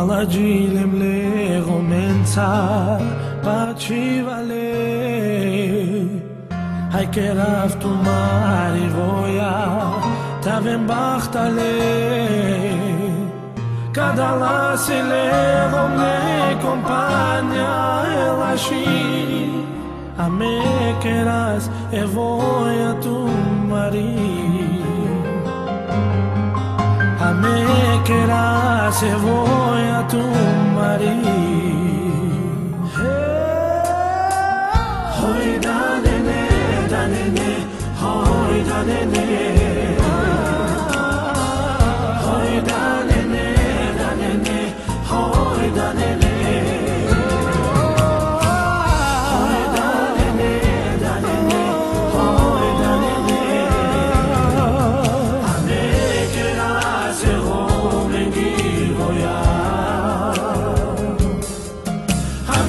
Malagilem le romenza pacivale Hai che raftu mari voia Tavem bachtale Cada la se le romne compagna e lasci A me che ras e voia tu mari A me che la cebolla tu marido. Hoy da nene, da nene, hoy da nene.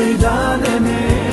meydan emin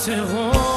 se rompe.